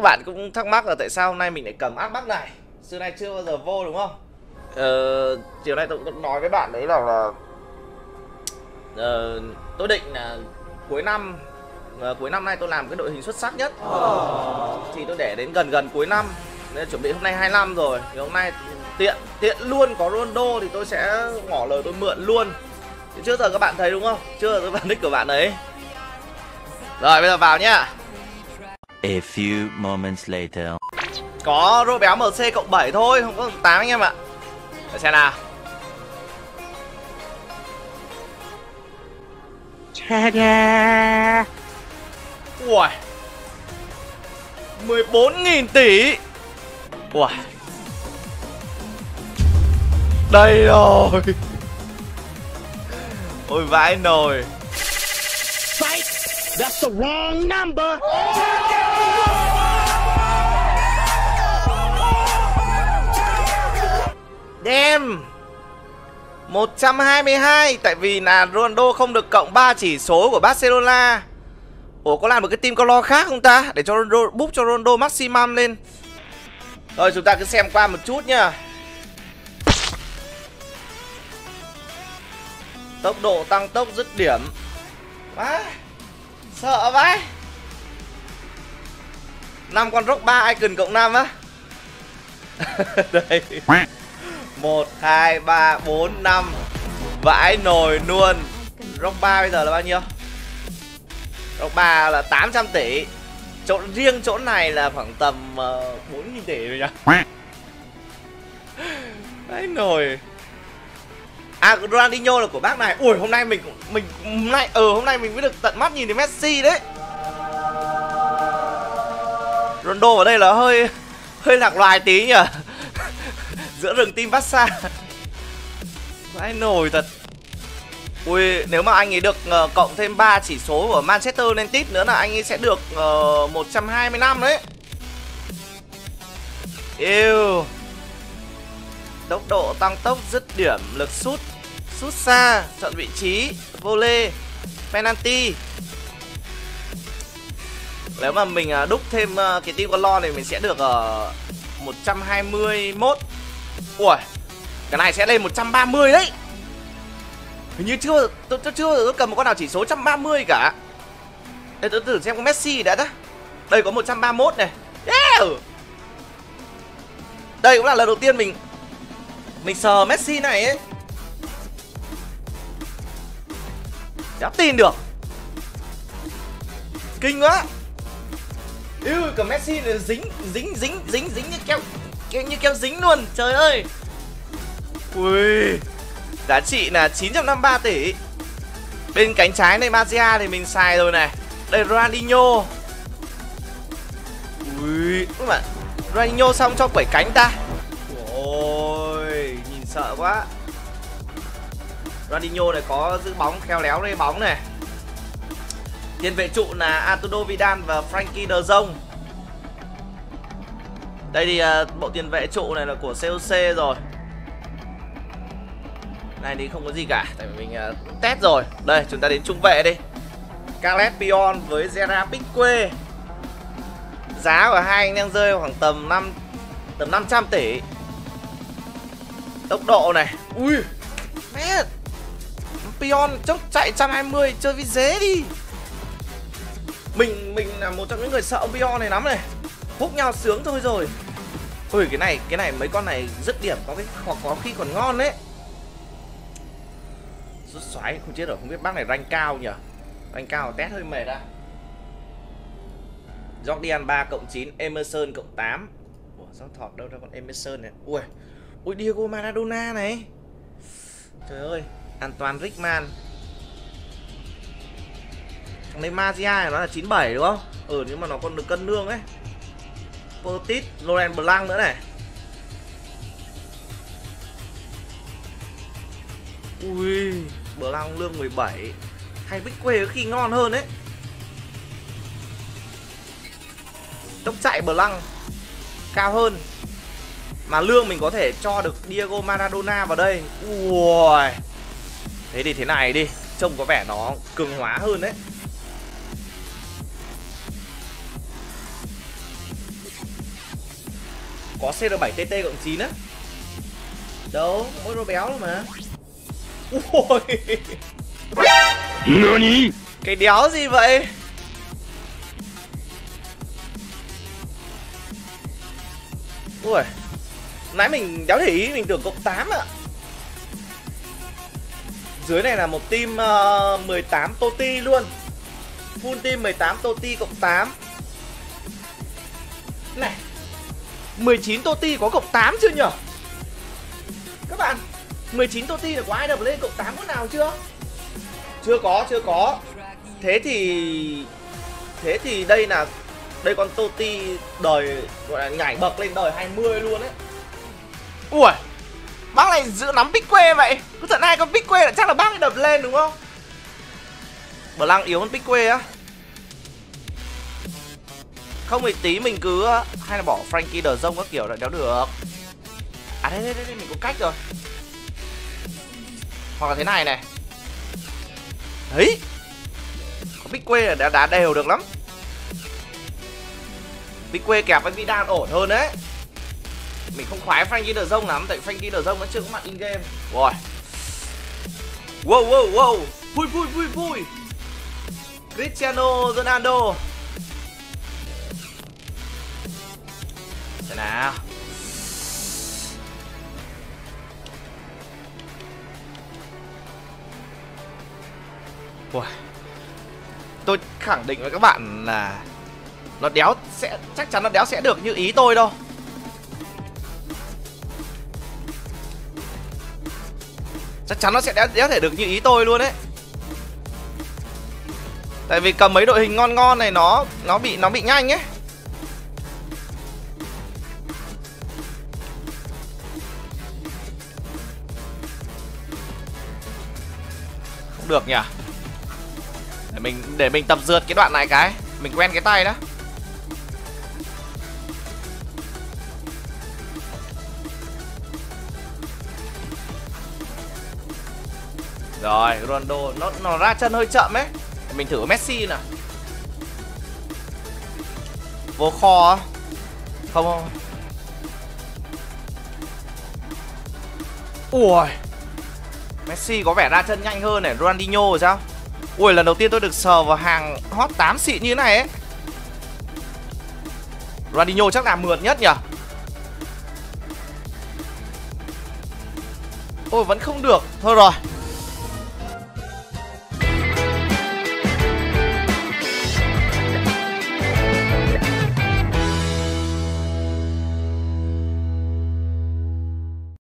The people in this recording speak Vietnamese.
các bạn cũng thắc mắc là tại sao hôm nay mình lại cầm áp bắc này? Xưa nay chưa bao giờ vô đúng không? Ờ, chiều nay tôi cũng nói với bạn đấy là, là ờ, tôi định là cuối năm ờ, cuối năm nay tôi làm cái đội hình xuất sắc nhất. Thì tôi để đến gần gần cuối năm nên chuẩn bị hôm nay 25 rồi. Thì hôm nay tiện tiện luôn có Ronaldo thì tôi sẽ ngỏ lời tôi mượn luôn. Thì trước giờ các bạn thấy đúng không? Chưa tôi bạn nick của bạn ấy. Rồi bây giờ vào nhá A few moments later. Có rô béo MC cộng 7 thôi, không có cộng 8 anh em ạ. Để xem nào. Ui 14.000 tỷ Ui Đây rồi Ôi vãi nồi That's the wrong number. 122 Tại vì là Ronaldo không được cộng 3 chỉ số của Barcelona. Ủa, có làm một cái team color khác không ta? Để cho Ronaldo, búp cho Ronaldo maximum lên. Rồi chúng ta cứ xem qua một chút nhá. Tốc độ tăng tốc dứt điểm. Má Sợ vãi. Năm con rock 3 icon cộng 5 á. Đây. 1, 2, 3, 4, 5 Vãi nồi luôn. Rock 3 bây giờ là bao nhiêu? Rock 3 là 800 tỷ. Chỗ Riêng chỗ này là khoảng tầm ờ, uh, 4.000 tỷ rồi nhá Vãi nồi. À Ronaldinho là của bác này. Ui hôm nay mình mình hôm nay ờ ừ, hôm nay mình mới được tận mắt nhìn thấy Messi đấy. Ronaldo ở đây là hơi hơi lạc loài tí nhỉ? Giữa rừng team Vassa vãi nổi thật. Ui nếu mà anh ấy được uh, cộng thêm 3 chỉ số của Manchester United nữa là anh ấy sẽ được uh, 120 năm đấy. Yêu. Tốc độ tăng tốc dứt điểm lực sút sút xa chọn vị trí volley penalty. Nếu mà mình uh, đúc thêm uh, cái team con lo này mình sẽ được uh, 121 Ui Cái này sẽ lên 130 đấy. Hình như chưa Tôi, tôi chưa tôi cầm một con nào chỉ số 130 cả. Để tôi thử xem có Messi đã đó. Đây có 131 này. Yeah. Đây cũng là lần đầu tiên mình Mình sờ Messi này ấy. Đéo tin được. Kinh quá. Ư cầm Messi là dính dính dính dính dính như keo keo như keo dính luôn, trời ơi. Ui, giá trị là 953 tỷ. Bên cánh trái này Magia thì mình xài rồi này. Đây, Ronaldinho. Ui các bạn Ronaldinho xong cho quẩy cánh ta. Ôi, nhìn sợ quá. Ronaldinho này có giữ bóng, khéo léo đây bóng này. Tiền vệ trụ là Arturo Vidal và Frankie De Jong đây thì uh, bộ tiền vệ trụ này là của COC rồi. Này thì không có gì cả Tại vì mình uh, test rồi. Đây chúng ta đến trung vệ đi. Caleb Pion với Zera Pique. Giá của hai anh đang rơi khoảng tầm 5 Tầm 500 tỷ. Tốc độ này. Ui Mẹ Pion chốc chạy 120 Chơi với dế đi. Mình mình là một trong những người sợ ông Pion này lắm này hút nhau sướng thôi rồi. Ui cái này cái này mấy con này rất điểm, có cái hoặc có khi còn ngon đấy. Rút xoáy, không chết rồi, không biết bác này rank cao nhỉ? Rank cao test hơi mệt à. Jordan 3 cộng 9 Emerson cộng 8 Ủa, sao thọt đâu ra con Emerson này? Ui Ui, Diego Maradona này. Trời ơi, Antoine Rickman Thằng này Mazia nó là 97 đúng không? Ừ nhưng mà nó còn được cân nương ấy. Petit, Laurent Blanc nữa này. Ui, Blanc lương 17 Hay Bích Quê khi ngon hơn đấy. Tốc chạy Blanc Cao hơn. Mà lương mình có thể cho được Diego Maradona vào đây. Ui Thế thì thế này đi Trông có vẻ nó cường hóa hơn đấy. Có CR7 TT cộng 9 á. Đâu mỗi đồ béo mà. Ui. NANI? Cái đéo gì vậy? Ui. Nãy mình đéo để ý mình tưởng cộng 8 ạ. Dưới này là một team uh, 18 Toti luôn. Full team 18 Toti cộng 8 Này 19 Toti có cộng 8 chưa nhỉ? Các bạn 19 Toti là có ai đập lên cộng 8 con nào chưa? Chưa có chưa có. Thế thì Thế thì đây là, Đây con Toti đời, gọi là nhảy bậc lên đời 20 luôn ấy. Ui, Bác này giữ nắm pick Quê vậy? Cứ thật hai con pick Quê là chắc là bác ấy đập lên đúng không? Bờ lăng yếu hơn pick Quê á. Không thì tí mình cứ ờ, Hay là bỏ Frankie đờ rông các kiểu lại đéo được. À đây đây đây mình có cách rồi. Hoặc là thế này này. Đấy Có Big Quê là đã đá đều được lắm. Big Quê kẹp với Vidal ổn hơn đấy. Mình không khoái Frankie đờ rông lắm, tại Frankie đờ rông nó chưa có mặt in game rồi. Wow wow wow. Vui vui vui vui. Cristiano Ronaldo. Xem nào. Wow. tôi khẳng định với các bạn là nó đéo sẽ, chắc chắn nó đéo sẽ được như ý tôi đâu. Chắc chắn nó sẽ đéo thể được như ý tôi luôn đấy. Tại vì cầm mấy đội hình ngon ngon này nó nó bị nó bị nhanh ấy. Được nhỉ để mình để mình tập dượt cái đoạn này cái mình quen cái tay đó Rồi, Ronaldo nó nó ra chân hơi chậm ấy. Mình thử Messi nè. Vô kho Không không. Ui. Messi có vẻ ra chân nhanh hơn này, Ronaldinho rồi sao? Ui, lần đầu tiên tôi được sờ vào hàng hot 8 xịn như thế này ấy. Ronaldinho chắc là mượt nhất nhỉ? Ôi vẫn không được Thôi rồi